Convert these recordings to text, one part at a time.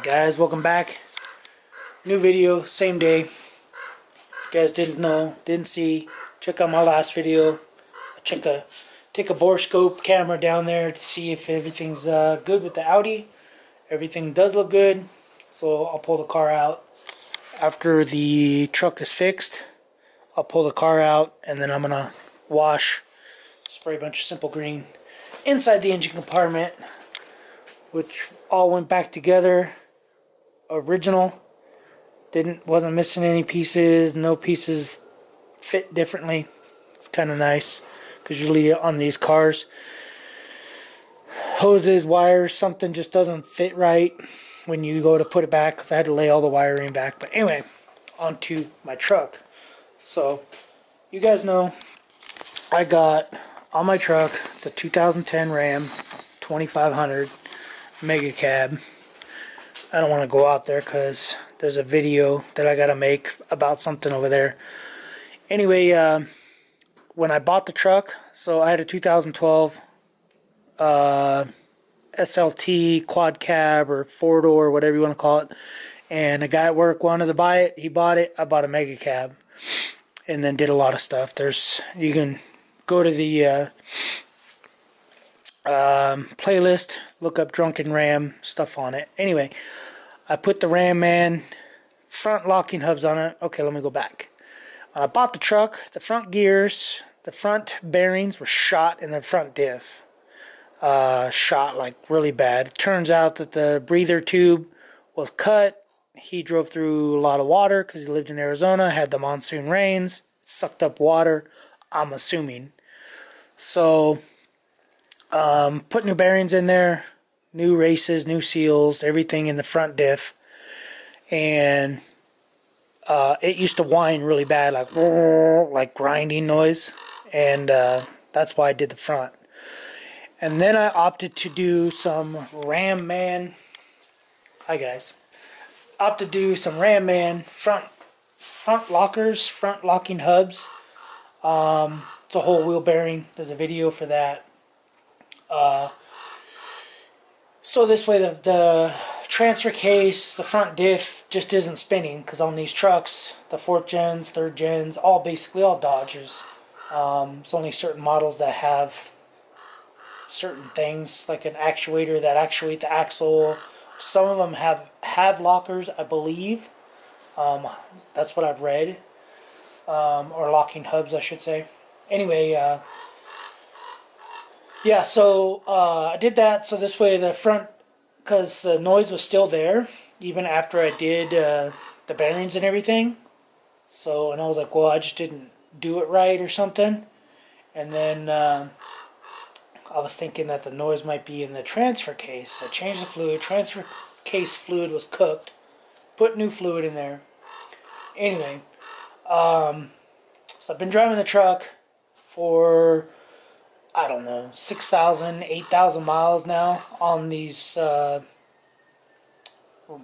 Alright guys, welcome back. New video, same day. You guys didn't know, didn't see, check out my last video. I check a take a borescope camera down there to see if everything's uh, good with the Audi. Everything does look good, so I'll pull the car out. After the truck is fixed, I'll pull the car out and then I'm gonna wash, spray a bunch of simple green inside the engine compartment, which all went back together original. Didn't wasn't missing any pieces. No pieces fit differently. It's kind of nice because usually on these cars hoses wires something just doesn't fit right when you go to put it back because I had to lay all the wiring back. But anyway onto my truck. So you guys know I got on my truck it's a 2010 Ram 2500 mega cab. I don't want to go out there because there's a video that I got to make about something over there. Anyway, uh, when I bought the truck, so I had a 2012 uh, SLT quad cab or four door, whatever you want to call it. And a guy at work wanted to buy it. He bought it. I bought a mega cab, and then did a lot of stuff. There's you can go to the uh, um, playlist, look up Drunken Ram, stuff on it. Anyway, I put the Ram Man front locking hubs on it. Okay, let me go back. When I bought the truck, the front gears, the front bearings were shot in the front diff. Uh, shot like really bad. It turns out that the breather tube was cut. He drove through a lot of water because he lived in Arizona, had the monsoon rains, sucked up water, I'm assuming. So um, put new bearings in there, new races, new seals, everything in the front diff, and uh, it used to whine really bad, like like grinding noise, and uh, that's why I did the front. And then I opted to do some Ram Man. Hi guys. Opted to do some Ram Man front front lockers, front locking hubs. Um, it's a whole wheel bearing. There's a video for that. Uh, so this way the, the transfer case, the front diff just isn't spinning because on these trucks, the fourth gens, third gens, all basically all Dodgers. Um, it's only certain models that have certain things like an actuator that actuate the axle. Some of them have have lockers, I believe. Um, that's what I've read, um, or locking hubs, I should say. Anyway, uh, yeah, so uh, I did that so this way the front, because the noise was still there even after I did uh, the bearings and everything. So, and I was like, well, I just didn't do it right or something. And then uh, I was thinking that the noise might be in the transfer case. I changed the fluid. Transfer case fluid was cooked. Put new fluid in there. Anyway, um, so I've been driving the truck for I don't know, 6,000, 8,000 miles now on these, uh,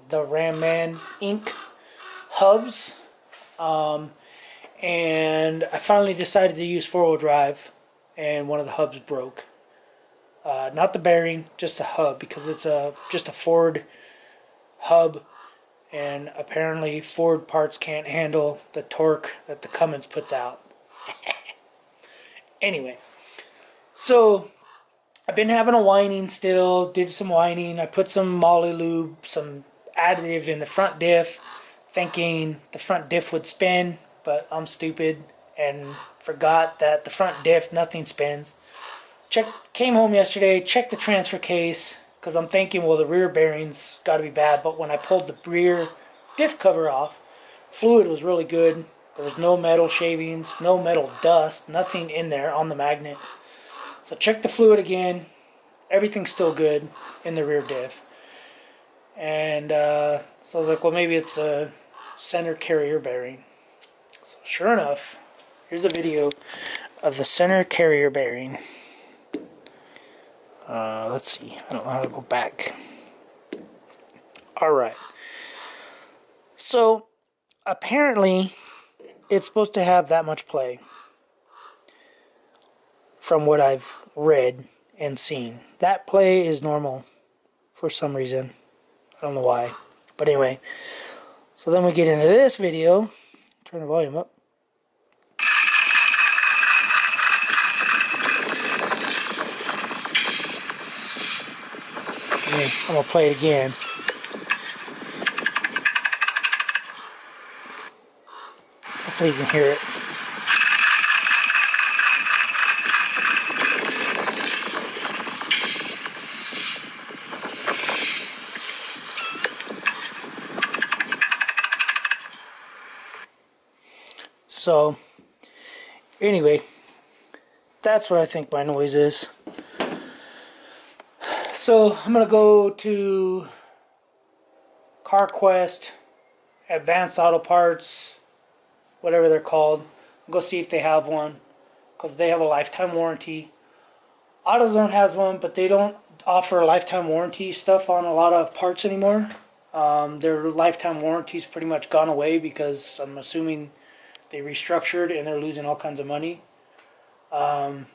the Ram Man Inc. hubs. Um, and I finally decided to use four-wheel drive, and one of the hubs broke. Uh, not the bearing, just the hub, because it's a just a Ford hub, and apparently Ford parts can't handle the torque that the Cummins puts out. anyway, so I've been having a whining still, did some whining. I put some moly lube, some additive in the front diff, thinking the front diff would spin, but I'm stupid and forgot that the front diff, nothing spins. Check, came home yesterday, checked the transfer case, because I'm thinking, well, the rear bearings got to be bad, but when I pulled the rear diff cover off, fluid was really good. There was no metal shavings, no metal dust, nothing in there on the magnet. So check the fluid again. Everything's still good in the rear diff. And uh, so I was like, well, maybe it's a center carrier bearing. So sure enough, here's a video of the center carrier bearing. Uh, let's see. I don't know how to go back. Alright. So, apparently, it's supposed to have that much play from what I've read and seen. That play is normal for some reason. I don't know why. But anyway, so then we get into this video. Turn the volume up. I'm gonna play it again. Hopefully you can hear it. So, anyway, that's what I think my noise is. So, I'm going to go to CarQuest, Advanced Auto Parts, whatever they're called. Go see if they have one, because they have a lifetime warranty. AutoZone has one, but they don't offer lifetime warranty stuff on a lot of parts anymore. Um, their lifetime warranty's pretty much gone away because I'm assuming they restructured and they're losing all kinds of money. Um,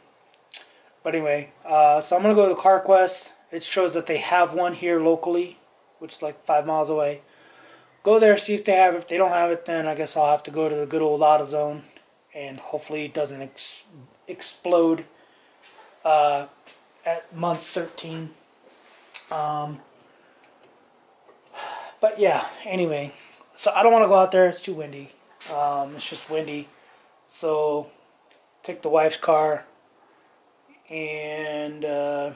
but anyway, uh, so I'm gonna go to CarQuest. It shows that they have one here locally, which is like five miles away. Go there, see if they have it. If they don't have it, then I guess I'll have to go to the good old AutoZone, and hopefully it doesn't ex explode uh, at month 13. Um, but yeah, anyway, so I don't want to go out there. It's too windy. Um, it's just windy. So take the wife's car and uh,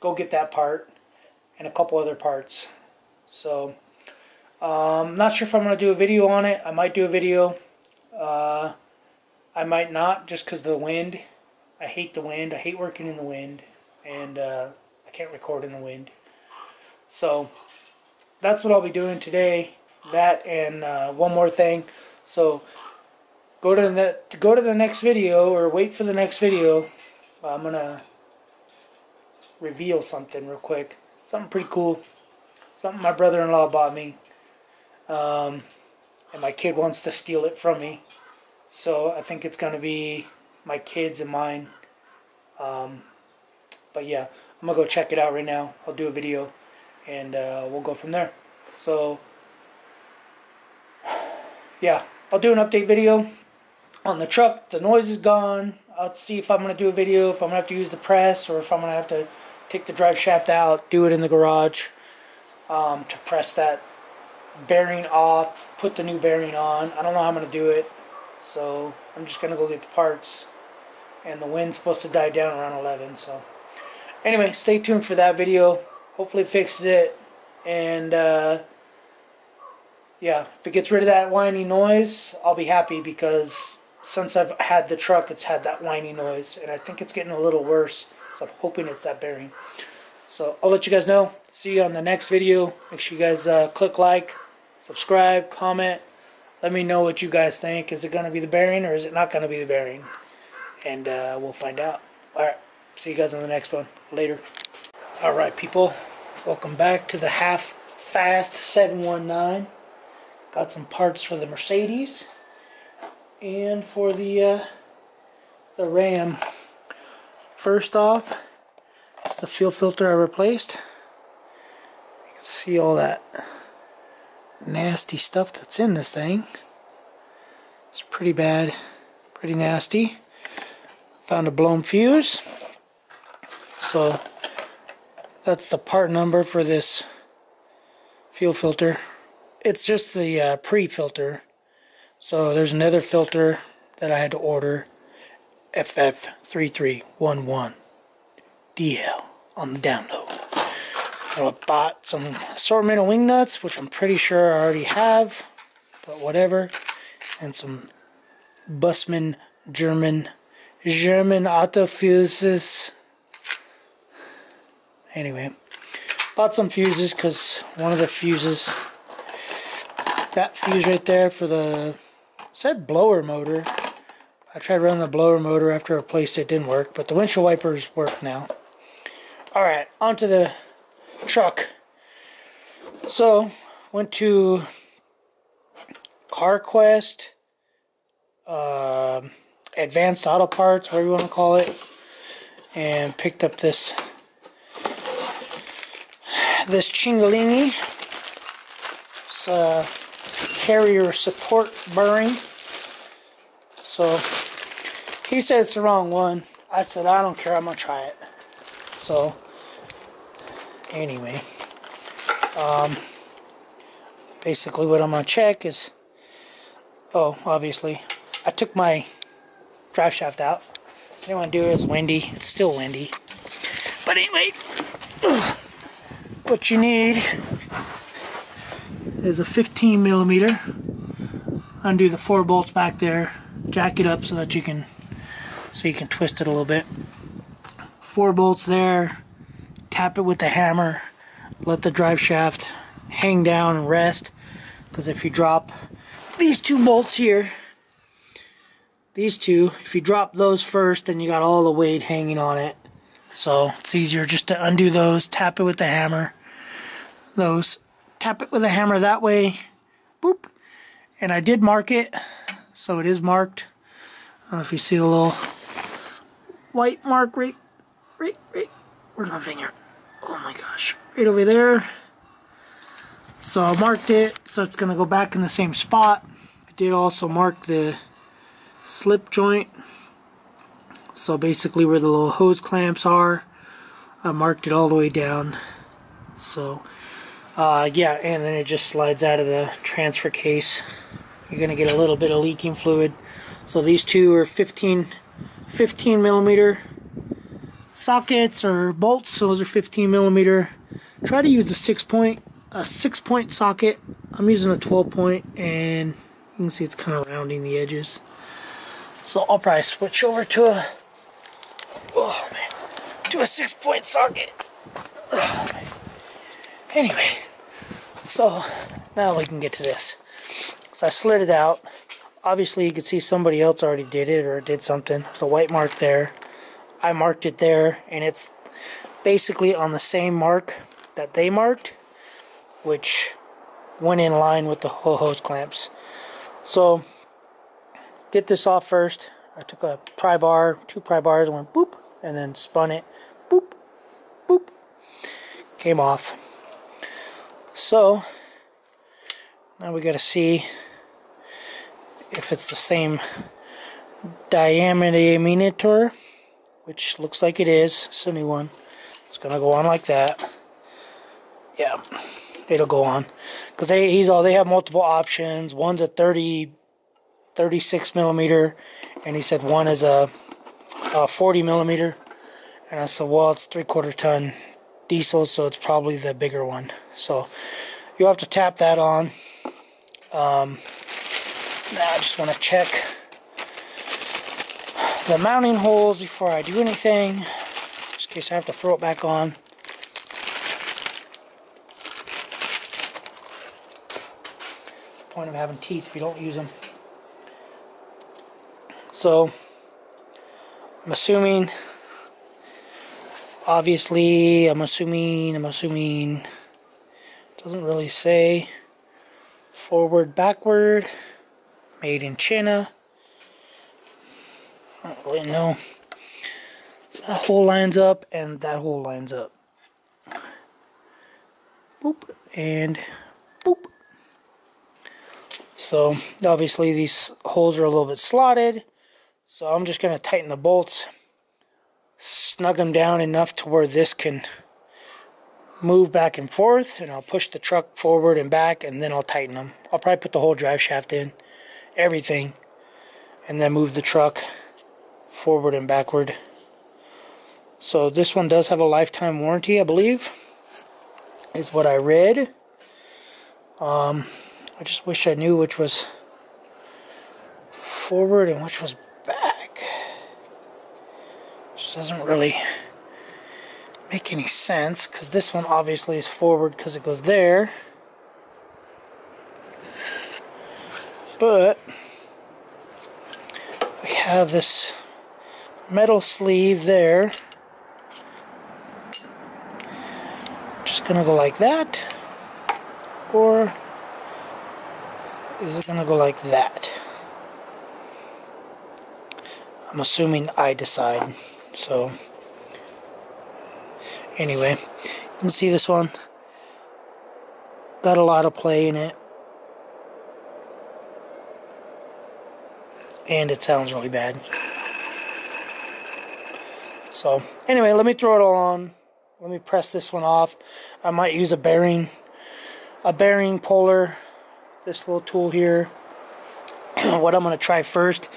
go get that part and a couple other parts. So um, not sure if I'm going to do a video on it. I might do a video. Uh, I might not just because of the wind. I hate the wind. I hate working in the wind. And uh, I can't record in the wind. So that's what I'll be doing today. That and uh, one more thing. So go to the go to the next video or wait for the next video. I'm gonna reveal something real quick. Something pretty cool. Something my brother-in-law bought me. Um, and my kid wants to steal it from me. So I think it's gonna be my kids and mine. Um, but yeah, I'm gonna go check it out right now. I'll do a video, and uh, we'll go from there. So yeah. I'll do an update video on the truck. The noise is gone. I'll see if I'm going to do a video, if I'm going to have to use the press, or if I'm going to have to take the drive shaft out, do it in the garage um, to press that bearing off, put the new bearing on. I don't know how I'm going to do it, so I'm just going to go get the parts. And the wind's supposed to die down around 11, so... Anyway, stay tuned for that video. Hopefully it fixes it. And, uh yeah, if it gets rid of that whiny noise, I'll be happy because since I've had the truck, it's had that whiny noise, and I think it's getting a little worse. So I'm hoping it's that bearing. So I'll let you guys know. See you on the next video. Make sure you guys uh, click like, subscribe, comment. Let me know what you guys think. Is it going to be the bearing or is it not going to be the bearing? And uh, we'll find out. Alright, see you guys on the next one. Later. Alright, people. Welcome back to the Half Fast 719. Got some parts for the Mercedes and for the uh, the Ram. First off, it's the fuel filter I replaced. You can see all that nasty stuff that's in this thing. It's pretty bad, pretty nasty. Found a blown fuse. So that's the part number for this fuel filter it's just the uh, pre-filter. So there's another filter that I had to order, FF3311 DL on the download. I bought some assortment of wing nuts, which I'm pretty sure I already have, but whatever, and some Bussmann German German auto fuses. Anyway, bought some fuses because one of the fuses that fuse right there for the said blower motor. I tried running the blower motor after I replaced it, didn't work, but the windshield wipers work now. Alright, onto the truck. So, went to CarQuest, uh, Advanced Auto Parts, whatever you want to call it, and picked up this this Chingalingi this uh, carrier support bearing. So he said it's the wrong one. I said I don't care. I'm gonna try it. So anyway, um, basically what I'm gonna check is oh obviously I took my drive shaft out. I didn't want to do it. It's windy. It's still windy. But anyway, what you need is a 15 millimeter. Undo the four bolts back there. Jack it up so that you can so you can twist it a little bit. Four bolts there. Tap it with the hammer. Let the drive shaft hang down and rest. Because if you drop these two bolts here, these two, if you drop those first, then you got all the weight hanging on it. So it's easier just to undo those, tap it with the hammer. Those, tap it with a hammer that way. Boop. And I did mark it, so it is marked. If you see the little white mark right, right, right. Where's my finger? Oh my gosh. Right over there. So I marked it, so it's going to go back in the same spot. I did also mark the slip joint so basically where the little hose clamps are, I marked it all the way down. So, uh, yeah, and then it just slides out of the transfer case. You're going to get a little bit of leaking fluid. So these two are 15, 15 millimeter sockets or bolts. So those are 15 millimeter. Try to use a six point, a six point socket. I'm using a 12 point, and you can see it's kind of rounding the edges. So I'll probably switch over to a Oh man, to a six point socket. Oh, anyway, so now we can get to this. So I slid it out. Obviously, you can see somebody else already did it or did something. There's a white mark there. I marked it there, and it's basically on the same mark that they marked, which went in line with the whole hose clamps. So, get this off first. I took a pry bar, two pry bars, went boop, and then spun it, boop, boop, came off. So, now we got to see if it's the same diameter, which looks like it is. It's a new one. It's to go on like that. Yeah, it'll go on. Because they, he's all, they have multiple options. One's a 30 36 millimeter, and he said one is a, a 40 millimeter. And I said, well, it's three quarter ton diesel, so it's probably the bigger one. So you'll have to tap that on. Um, now I just want to check the mounting holes before I do anything, just in case I have to throw it back on. What's the point of having teeth if you don't use them? So, I'm assuming, obviously, I'm assuming, I'm assuming, doesn't really say forward, backward, made in China. I don't really know. So that hole lines up and that hole lines up. Boop and boop. So obviously these holes are a little bit slotted. So I'm just going to tighten the bolts, snug them down enough to where this can move back and forth, and I'll push the truck forward and back, and then I'll tighten them. I'll probably put the whole drive shaft in, everything, and then move the truck forward and backward. So this one does have a lifetime warranty, I believe, is what I read. Um, I just wish I knew which was forward and which was doesn't really make any sense because this one obviously is forward because it goes there. But we have this metal sleeve there. Just gonna go like that, or is it gonna go like that? I'm assuming I decide. So, anyway, you can see this one. Got a lot of play in it. And it sounds really bad. So, anyway, let me throw it all on. Let me press this one off. I might use a bearing, a bearing puller, this little tool here. what I'm going to try first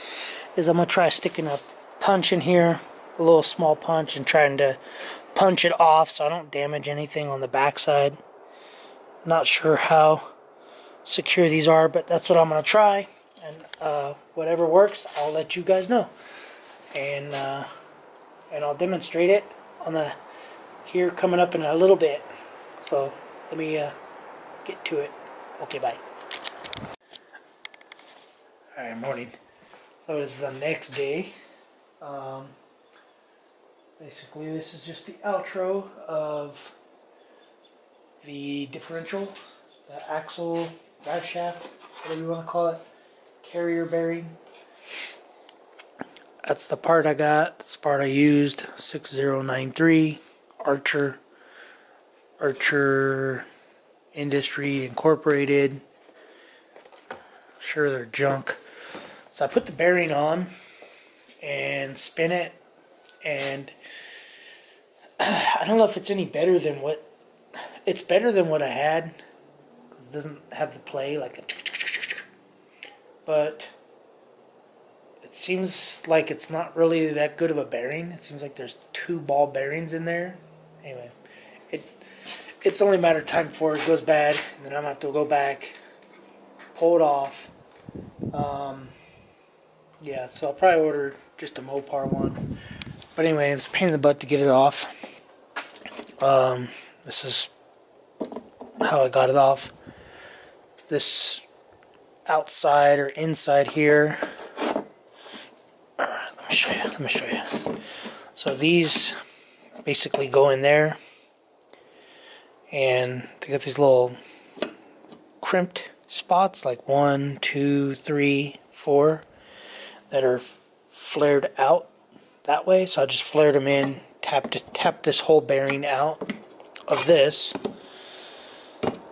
is I'm going to try sticking a punch in here a little small punch, and trying to punch it off so I don't damage anything on the backside. Not sure how secure these are, but that's what I'm going to try. And uh, whatever works, I'll let you guys know. And uh, and I'll demonstrate it on the here coming up in a little bit. So let me uh, get to it. Okay, bye. Alright, morning. So it's the next day. Um, basically, this is just the outro of the differential, the axle, drive shaft, whatever you want to call it, carrier bearing. That's the part I got. That's the part I used. 6093 Anchor Anchor Industry Incorporated. Sure they're junk. So I put the bearing on and spin it and I don't know if it's any better than what it's better than what I had because it doesn't have the play like a but it seems like it's not really that good of a bearing. It seems like there's two ball bearings in there. Anyway, it it's only a matter of time before it goes bad, and then I'm gonna have to go back, pull it off. Um, yeah, so I'll probably order just a Mopar one. But anyway, it's a pain in the butt to get it off. Um, this is how I got it off. This outside or inside here let me show you. Let me show you. So these basically go in there, and they got these little crimped spots, like one, two, three, four, that are flared out that way. So I just flared them in, tapped tap this whole bearing out of this.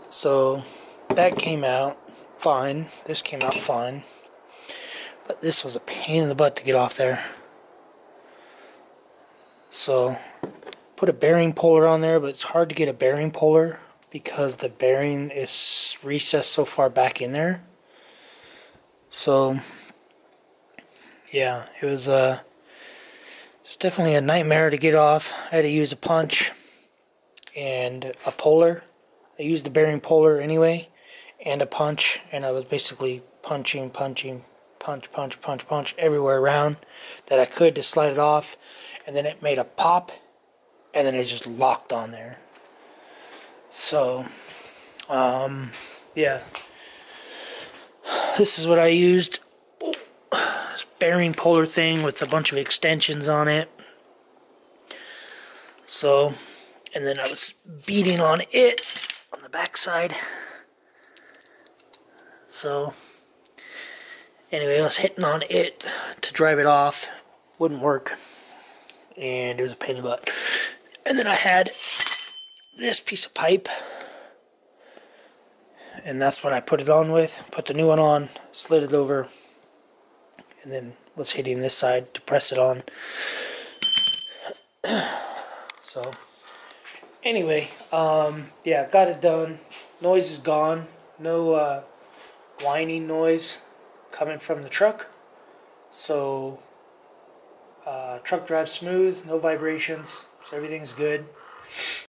So that came out fine. This came out fine. But this was a pain in the butt to get off there. So, put a bearing puller on there, but it's hard to get a bearing puller because the bearing is recessed so far back in there. So, yeah, it was uh, it's definitely a nightmare to get off. I had to use a punch and a puller. I used the bearing puller anyway, and a punch, and I was basically punching, punching, punch, punch, punch, punch everywhere around that I could to slide it off. And then it made a pop, and then it just locked on there. So, um, yeah. This is what I used. Bearing puller thing with a bunch of extensions on it. So, and then I was beating on it on the backside. So, Anyway, I was hitting on it to drive it off. Wouldn't work. And it was a pain in the butt. And then I had this piece of pipe. And that's what I put it on with. Put the new one on, slid it over, and then was hitting this side to press it on. so, anyway, um, yeah, got it done. Noise is gone. No uh, whining noise coming from the truck. So uh, truck drives smooth, no vibrations, so everything's good.